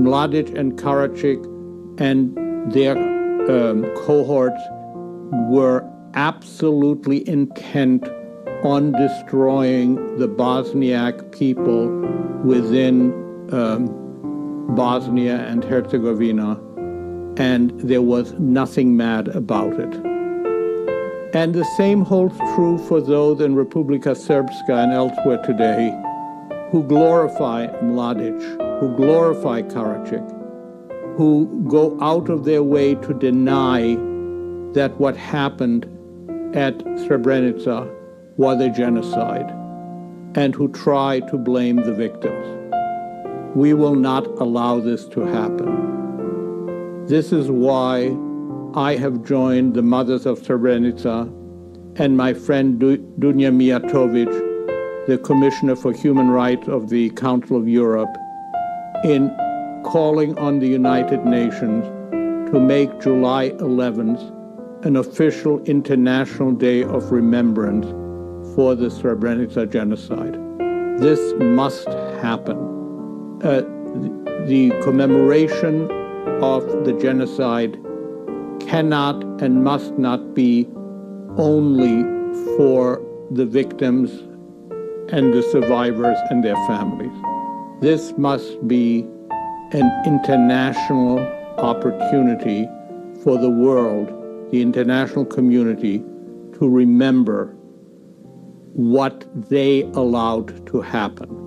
Mladic and Karadzic and their um, cohorts were absolutely intent on destroying the Bosniak people within um, Bosnia and Herzegovina, and there was nothing mad about it. And the same holds true for those in Republika Srpska and elsewhere today who glorify Mladic, who glorify Karadzic, who go out of their way to deny that what happened at Srebrenica was a genocide, and who try to blame the victims. We will not allow this to happen. This is why I have joined the Mothers of Srebrenica and my friend Dunja Mijatovic, the Commissioner for Human Rights of the Council of Europe, in calling on the United Nations to make July 11th an official international day of remembrance for the Srebrenica genocide. This must happen. Uh, the commemoration of the genocide cannot and must not be only for the victims and the survivors and their families. This must be an international opportunity for the world, the international community, to remember what they allowed to happen.